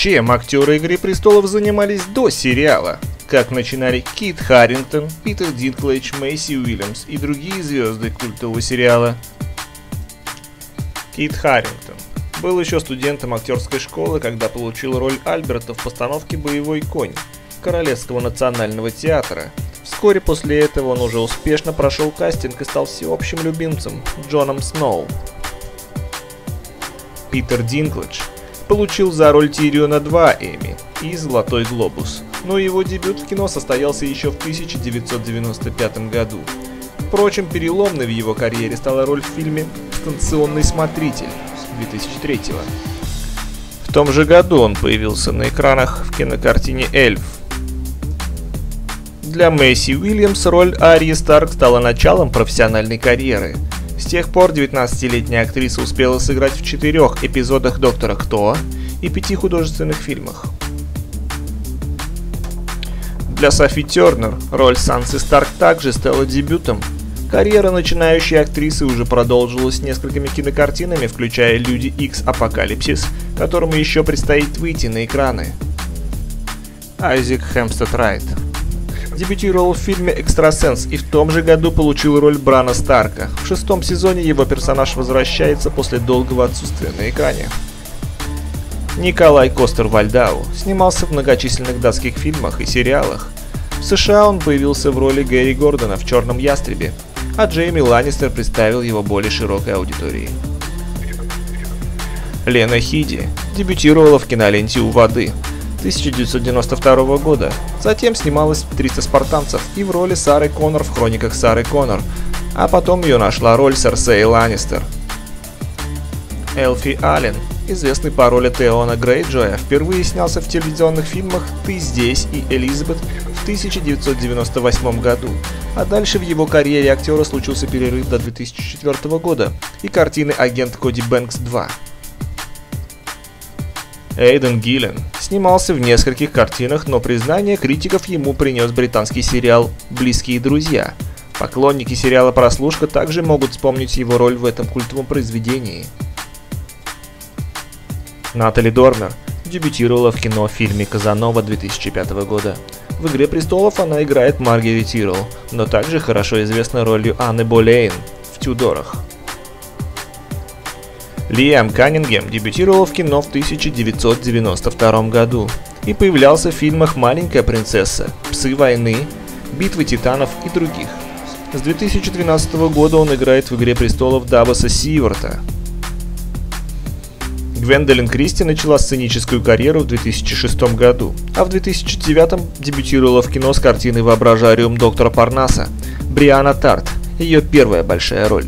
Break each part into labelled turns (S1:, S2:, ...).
S1: Чем актеры «Игры престолов» занимались до сериала? Как начинали Кит Харрингтон, Питер Динклэйдж, Мэйси Уильямс и другие звезды культового сериала? Кит Харрингтон был еще студентом актерской школы, когда получил роль Альберта в постановке «Боевой конь» Королевского национального театра. Вскоре после этого он уже успешно прошел кастинг и стал всеобщим любимцем Джоном Сноу. Питер Динклэдж получил за роль Тириона 2 Эми и Золотой Глобус, но его дебют в кино состоялся еще в 1995 году. Впрочем, переломной в его карьере стала роль в фильме «Станционный смотритель» 2003 -го. В том же году он появился на экранах в кинокартине «Эльф». Для Мэйси Уильямс роль Арии Старк стала началом профессиональной карьеры. Тех пор 19-летняя актриса успела сыграть в четырех эпизодах «Доктора Кто» и пяти художественных фильмах. Для Софи Тернер роль Сансы Старк также стала дебютом Карьера начинающей актрисы уже продолжилась несколькими кинокартинами, включая «Люди X Апокалипсис», которому еще предстоит выйти на экраны. Айзек Хэмстед Райт дебютировал в фильме «Экстрасенс» и в том же году получил роль Брана Старка. В шестом сезоне его персонаж возвращается после долгого отсутствия на экране. Николай Костер Вальдау снимался в многочисленных датских фильмах и сериалах. В США он появился в роли Гэри Гордона в «Черном ястребе», а Джейми Ланнистер представил его более широкой аудитории. Лена Хиди дебютировала в киноленте «У воды» 1992 года, затем снималась в «300 спартанцев» и в роли Сары Коннор в «Хрониках Сары Коннор», а потом ее нашла роль Серсеи Ланнистер. Элфи Аллен, известный по роли Теона Грейджоя, впервые снялся в телевизионных фильмах «Ты здесь» и «Элизабет» в 1998 году, а дальше в его карьере актера случился перерыв до 2004 года и картины «Агент Коди Бэнкс 2». Эйден Гиллен снимался в нескольких картинах, но признание критиков ему принес британский сериал «Близкие друзья». Поклонники сериала «Прослушка» также могут вспомнить его роль в этом культовом произведении. Натали Дормер дебютировала в кино в фильме «Казанова» 2005 года. В «Игре престолов» она играет Маргарет Тирл, но также хорошо известна ролью Анны Болейн в «Тюдорах». Лиам Каннингем дебютировал в кино в 1992 году и появлялся в фильмах «Маленькая принцесса», «Псы войны», «Битвы титанов» и других. С 2013 года он играет в «Игре престолов» Давоса Сиверта – Гвендолин Кристи начала сценическую карьеру в 2006 году, а в 2009 дебютировала в кино с картиной «Воображариум доктора Парнаса» Бриана Тарт, ее первая большая роль.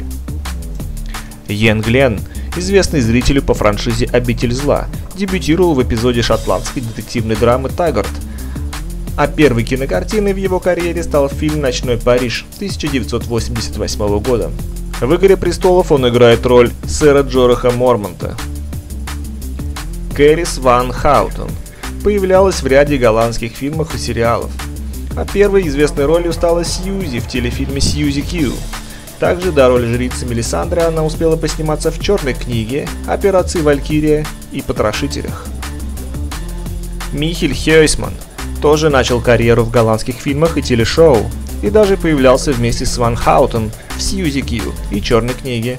S1: Йен Глен, известный зрителю по франшизе «Обитель зла», дебютировал в эпизоде шотландской детективной драмы «Таггарт», а первой кинокартиной в его карьере стал фильм «Ночной Париж» 1988 года. В «Игре престолов» он играет роль сэра Джораха Мормонта, Кэрис Ван Хаутон появлялась в ряде голландских фильмов и сериалов. А первой известной ролью стала Сьюзи в телефильме Сьюзи Кью. Также до роли жрицы Мелисандры она успела посниматься в «Черной книге», «Операции Валькирия» и «Потрошителях». Михель Хейсман тоже начал карьеру в голландских фильмах и телешоу, и даже появлялся вместе с Ван Хаутон в Сьюзи Кью и «Черной книге»,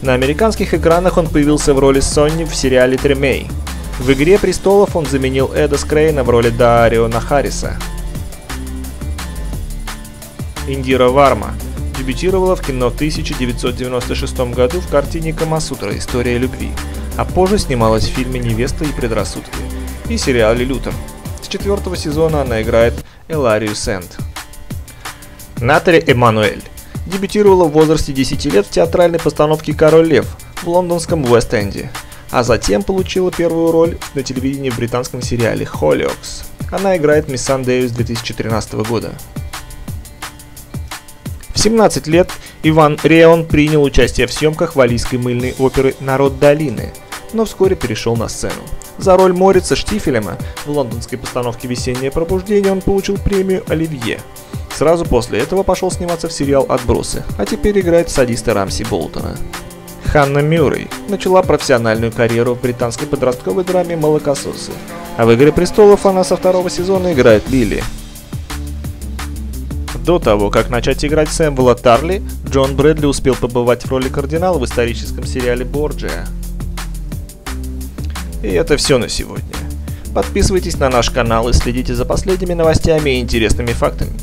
S1: на американских экранах он появился в роли Сонни в сериале Тремей. В «Игре престолов» он заменил Эда Скрейна в роли Дариона Харриса. Индира Варма дебютировала в кино в 1996 году в картине «Камасутра. История любви», а позже снималась в фильме «Невеста и предрассудки» и сериале «Лютер». С четвертого сезона она играет Эларию Сент. Натали Эммануэль дебютировала в возрасте 10 лет в театральной постановке «Король Лев» в лондонском Уэст-Энде, а затем получила первую роль на телевидении в британском сериале «Холлиокс». Она играет мисс Сандею с 2013 года. В 17 лет Иван Реон принял участие в съемках валийской мыльной оперы «Народ долины», но вскоре перешел на сцену. За роль Морица Штифелема в лондонской постановке «Весеннее пробуждение» он получил премию «Оливье», Сразу после этого пошел сниматься в сериал «Отбросы», а теперь играет садиста Рамси Болтона. Ханна Мюррей начала профессиональную карьеру в британской подростковой драме «Молокососы», а в «Игре престолов» она со второго сезона играет Лили. До того, как начать играть Сэмвела Тарли, Джон Брэдли успел побывать в роли кардинала в историческом сериале «Борджиа». И это все на сегодня. Подписывайтесь на наш канал и следите за последними новостями и интересными фактами.